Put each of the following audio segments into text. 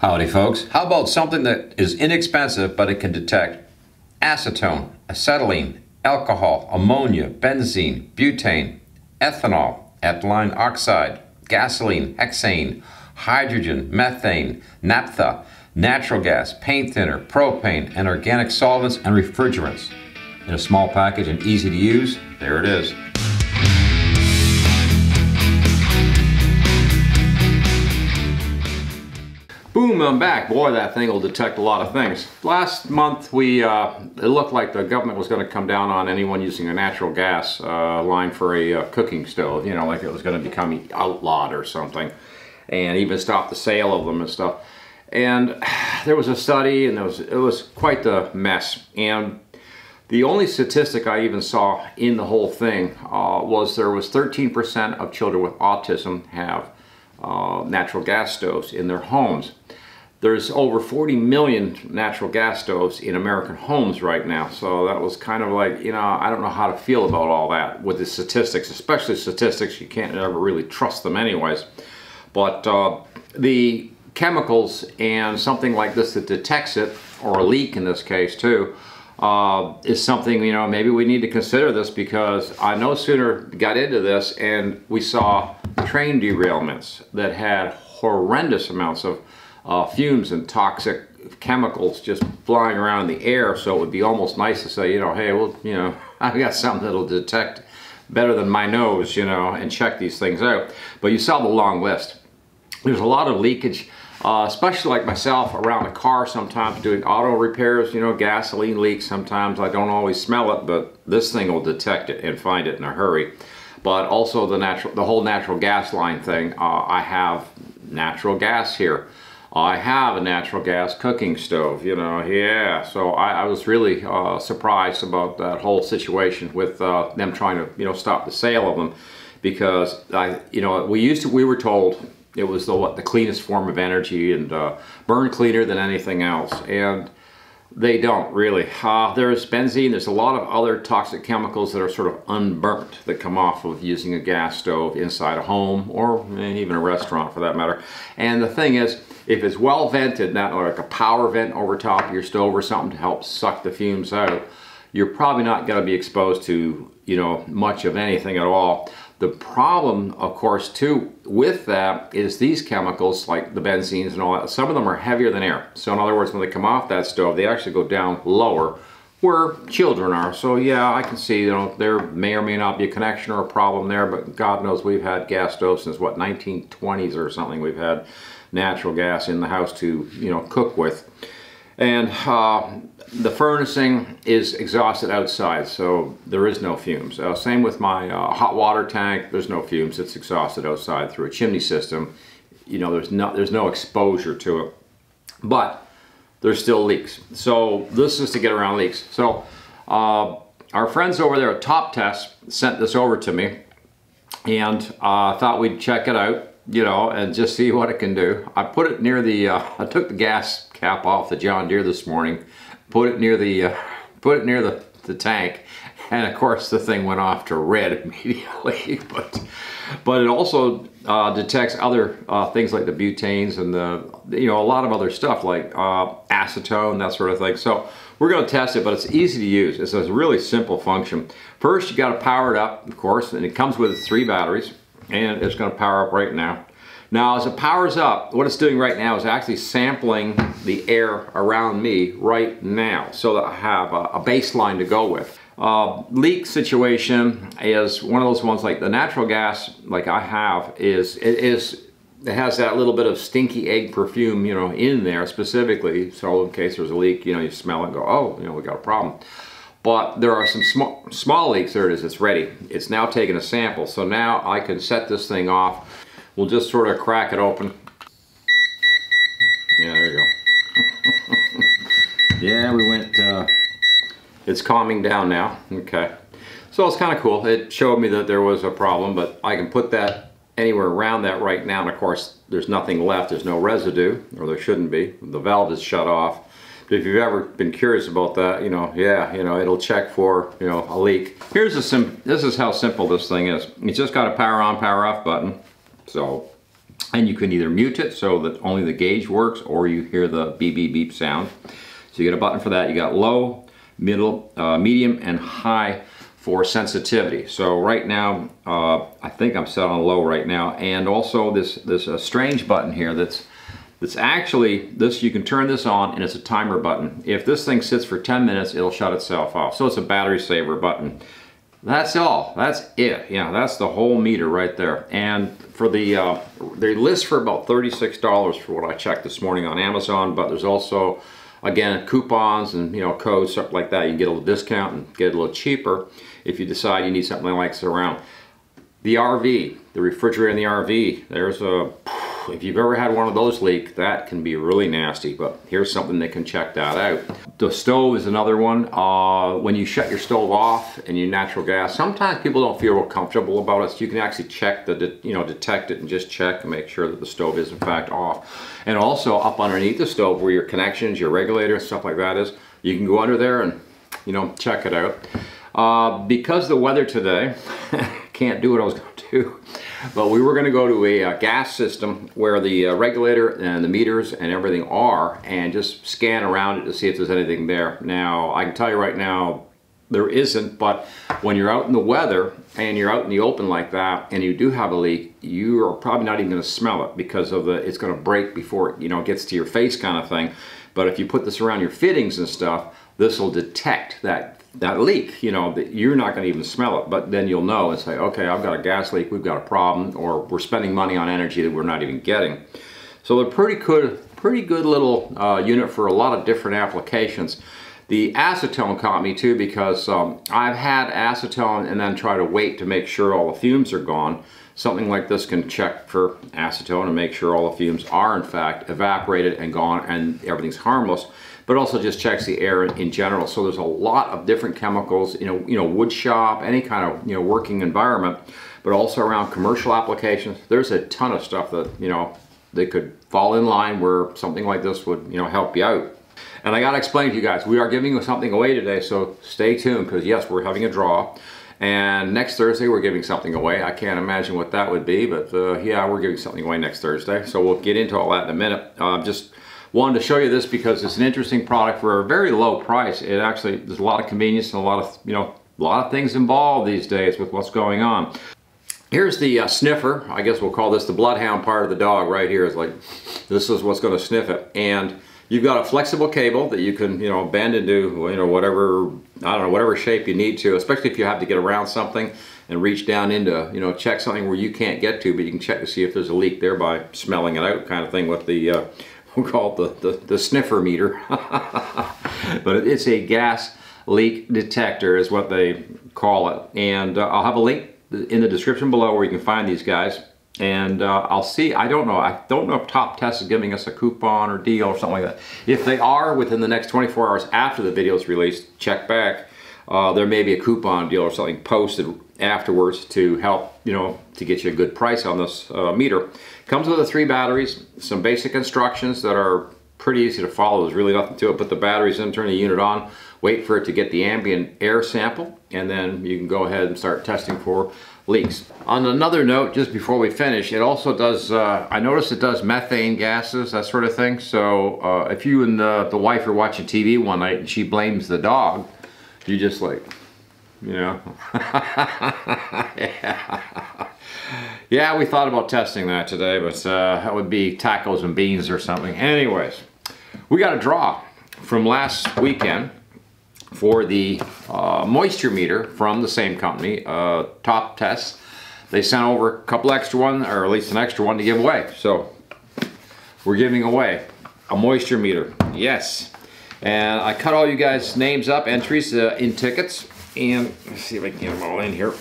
Howdy, folks. How about something that is inexpensive but it can detect acetone, acetylene, alcohol, ammonia, benzene, butane, ethanol, ethylene oxide, gasoline, hexane, hydrogen, methane, naphtha, natural gas, paint thinner, propane, and organic solvents and refrigerants. In a small package and easy to use, there it is. Back. Boy, that thing will detect a lot of things. Last month, we uh, it looked like the government was going to come down on anyone using a natural gas uh, line for a uh, cooking stove, you know, like it was going to become outlawed or something, and even stop the sale of them and stuff. And there was a study, and there was, it was quite the mess. And the only statistic I even saw in the whole thing uh, was there was 13% of children with autism have uh, natural gas stoves in their homes. There's over 40 million natural gas stoves in American homes right now. So that was kind of like, you know, I don't know how to feel about all that with the statistics, especially statistics. You can't ever really trust them anyways. But uh, the chemicals and something like this that detects it, or a leak in this case too, uh, is something, you know, maybe we need to consider this because I no sooner got into this and we saw train derailments that had horrendous amounts of uh, fumes and toxic chemicals just flying around the air. So it would be almost nice to say, you know, hey, well, you know, I've got something that'll detect better than my nose, you know, and check these things out. But you saw the long list. There's a lot of leakage uh, especially like myself around the car sometimes doing auto repairs, you know, gasoline leaks sometimes. I don't always smell it, but this thing will detect it and find it in a hurry. But also the natural, the whole natural gas line thing. Uh, I have natural gas here. I have a natural gas cooking stove, you know, yeah. So I, I was really uh, surprised about that whole situation with uh, them trying to, you know, stop the sale of them because I, you know, we used to, we were told it was the what the cleanest form of energy and uh, burn cleaner than anything else. And they don't really. Uh, there's benzene, there's a lot of other toxic chemicals that are sort of unburnt that come off of using a gas stove inside a home or even a restaurant for that matter. And the thing is, if it's well vented, not like a power vent over top of your stove or something to help suck the fumes out, you're probably not going to be exposed to, you know, much of anything at all. The problem, of course, too, with that is these chemicals, like the benzenes and all that, some of them are heavier than air. So in other words, when they come off that stove, they actually go down lower where children are. So yeah, I can see, you know, there may or may not be a connection or a problem there, but God knows we've had gas stoves since, what, 1920s or something. We've had natural gas in the house to, you know, cook with. And uh, the furnacing is exhausted outside, so there is no fumes. Uh, same with my uh, hot water tank, there's no fumes. It's exhausted outside through a chimney system. You know, there's no, there's no exposure to it. But there's still leaks. So this is to get around leaks. So uh, our friends over there at Top Test sent this over to me and uh, thought we'd check it out, you know, and just see what it can do. I put it near the, uh, I took the gas cap off the John Deere this morning put it near the uh, put it near the, the tank and of course the thing went off to red immediately. But but it also uh, detects other uh, things like the butanes and the you know a lot of other stuff like uh, acetone that sort of thing. So we're going to test it but it's easy to use. It's a really simple function. First you got to power it up of course and it comes with three batteries and it's going to power up right now. Now as it powers up, what it's doing right now is actually sampling the air around me right now so that I have a, a baseline to go with. Uh, leak situation is one of those ones like the natural gas like I have is it is it has that little bit of stinky egg perfume you know in there specifically. So in case there's a leak you know you smell it and go oh you know we got a problem but there are some small small leaks there it is it's ready it's now taking a sample so now I can set this thing off We'll just sort of crack it open. Yeah, there you go. yeah, we went, uh, it's calming down now. Okay. So it's kind of cool. It showed me that there was a problem, but I can put that anywhere around that right now. And of course, there's nothing left. There's no residue, or there shouldn't be. The valve is shut off. If you've ever been curious about that, you know, yeah, you know, it'll check for, you know, a leak. Here's a sim, this is how simple this thing is. You just got a power on, power off button. So And you can either mute it so that only the gauge works or you hear the beep beep beep sound. So you get a button for that. You got low, middle, uh, medium, and high for sensitivity. So right now, uh, I think I'm set on low right now. And also this, this uh, strange button here that's that's actually, this you can turn this on and it's a timer button. If this thing sits for 10 minutes, it'll shut itself off. So it's a battery saver button. That's all, that's it. Yeah, that's the whole meter right there. And for the, uh, they list for about $36 for what I checked this morning on Amazon, but there's also, again, coupons and you know codes, stuff like that. You can get a little discount and get a little cheaper if you decide you need something like this around. The RV, the refrigerator in the RV, there's a if you've ever had one of those leak, that can be really nasty, but here's something that can check that out. The stove is another one. Uh, when you shut your stove off and you natural gas, sometimes people don't feel real comfortable about it, so you can actually check the, you know, detect it and just check and make sure that the stove is in fact off. And also up underneath the stove where your connections, your regulator, stuff like that is, you can go under there and, you know, check it out. Uh, because the weather today, can't do what I was going to do. But we were going to go to a, a, gas system where the uh, regulator and the meters and everything are and just scan around it to see if there's anything there. Now, I can tell you right now, there isn't, but when you're out in the weather and you're out in the open like that and you do have a leak, you are probably not even going to smell it because of the, it's going to break before it, you know, gets to your face kind of thing. But if you put this around your fittings and stuff, this will detect that that leak, you know, that you're not going to even smell it, but then you'll know and say, okay, I've got a gas leak, we've got a problem, or we're spending money on energy that we're not even getting. So they're pretty good, pretty good little uh, unit for a lot of different applications. The acetone caught me too because um, I've had acetone and then try to wait to make sure all the fumes are gone. Something like this can check for acetone and make sure all the fumes are in fact evaporated and gone and everything's harmless but also just checks the air in general. So there's a lot of different chemicals, you know, you know, wood shop, any kind of, you know, working environment, but also around commercial applications. There's a ton of stuff that, you know, they could fall in line where something like this would, you know, help you out. And I gotta explain to you guys, we are giving something away today, so stay tuned, because yes, we're having a draw. And next Thursday, we're giving something away. I can't imagine what that would be, but uh, yeah, we're giving something away next Thursday. So we'll get into all that in a minute. Uh, just wanted to show you this because it's an interesting product for a very low price. It actually, there's a lot of convenience and a lot of, you know, a lot of things involved these days with what's going on. Here's the uh, sniffer. I guess we'll call this the bloodhound part of the dog right here. Is like, this is what's going to sniff it. And you've got a flexible cable that you can, you know, bend into, you know, whatever, I don't know, whatever shape you need to, especially if you have to get around something and reach down into, you know, check something where you can't get to, but you can check to see if there's a leak there by smelling it out kind of thing with the uh, we'll call it the, the, the sniffer meter. but it's a gas leak detector is what they call it. And uh, I'll have a link in the description below where you can find these guys. And uh, I'll see, I don't know, I don't know if Top Test is giving us a coupon or deal or something like that. If they are within the next 24 hours after the video is released, check back. Uh, there may be a coupon deal or something posted afterwards to help, you know, to get you a good price on this uh, meter. Comes with the three batteries, some basic instructions that are pretty easy to follow. There's really nothing to it. Put the batteries in, turn the unit on, wait for it to get the ambient air sample, and then you can go ahead and start testing for leaks. On another note, just before we finish, it also does, uh, I noticed it does methane gases, that sort of thing. So uh, if you and the, the wife are watching TV one night and she blames the dog, you just like, you know. yeah. yeah, we thought about testing that today, but uh, that would be tacos and beans or something. Anyways, we got a draw from last weekend for the uh, moisture meter from the same company, uh, Top Test. They sent over a couple extra ones, or at least an extra one to give away. So we're giving away a moisture meter. Yes. And I cut all you guys' names up, entries uh, in tickets. And let's see if I can get them all in here.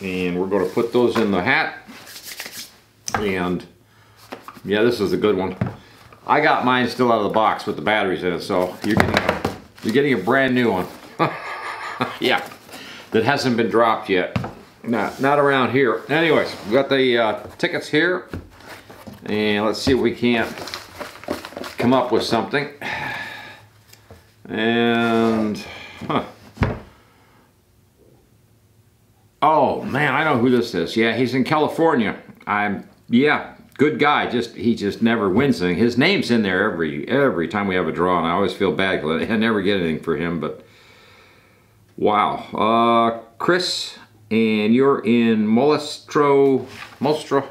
And we're going to put those in the hat. And yeah, this is a good one. I got mine still out of the box with the batteries in it, so you're getting a, you're getting a brand new one. yeah, that hasn't been dropped yet. Not, not around here. Anyways, we got the uh, tickets here. And let's see if we can't come up with something. And, huh. Oh man, I know who this is. Yeah, he's in California. I'm, yeah, good guy. Just he just never wins anything. His name's in there every every time we have a draw, and I always feel bad because I never get anything for him. But wow, uh, Chris, and you're in Molestro, Molestro,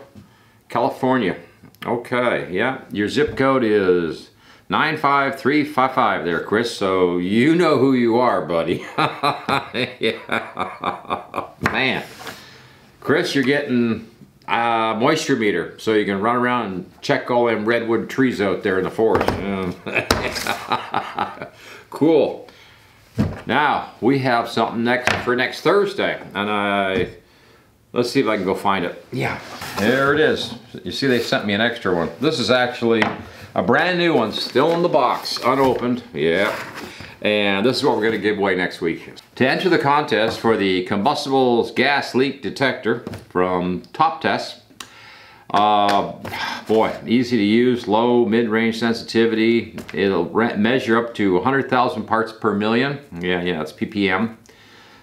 California. Okay, yeah, your zip code is 95355 there, Chris, so you know who you are, buddy. yeah. Man. Chris, you're getting a moisture meter, so you can run around and check all them redwood trees out there in the forest. cool. Now, we have something next for next Thursday, and I Let's see if I can go find it. Yeah, there it is. You see they sent me an extra one. This is actually a brand new one, still in the box, unopened. Yeah. And this is what we're gonna give away next week. To enter the contest for the combustibles gas leak detector from Top Test, uh, boy, easy to use, low, mid-range sensitivity. It'll measure up to 100,000 parts per million. Yeah, yeah, it's ppm.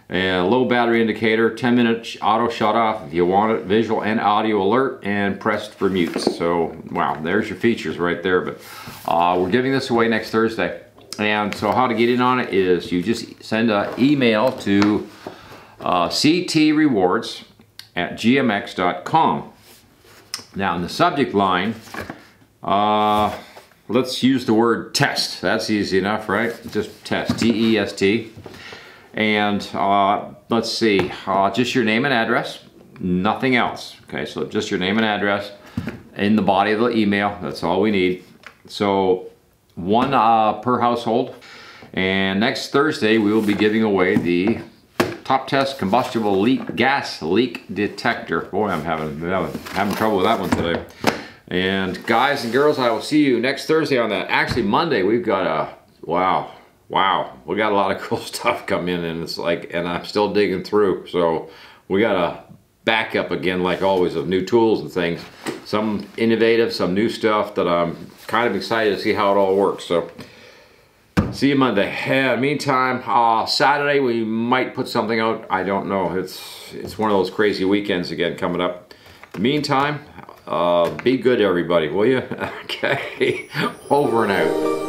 And low battery indicator, 10 minute auto shut off if you want it, visual and audio alert, and pressed for mutes. So, wow, there's your features right there. But uh, we're giving this away next Thursday. And so how to get in on it is you just send an email to uh, ctrewards at gmx.com. Now in the subject line, uh, let's use the word test. That's easy enough, right? Just test, T-E-S-T. And uh, let's see, uh, just your name and address, nothing else. Okay, so just your name and address in the body of the email. That's all we need. So one uh, per household. And next Thursday, we will be giving away the Top Test Combustible Leak Gas Leak Detector. Boy, I'm having, having trouble with that one today. And guys and girls, I will see you next Thursday on that. Actually, Monday, we've got a, wow, wow, we got a lot of cool stuff come in and it's like, and I'm still digging through. So we got a backup again, like always, of new tools and things. Some innovative, some new stuff that I'm kind of excited to see how it all works. So see you Monday. Yeah, meantime, uh, Saturday we might put something out. I don't know. It's, it's one of those crazy weekends again coming up. Meantime, uh, be good everybody, will you? okay, over and out.